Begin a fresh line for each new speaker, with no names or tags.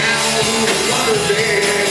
down the water there.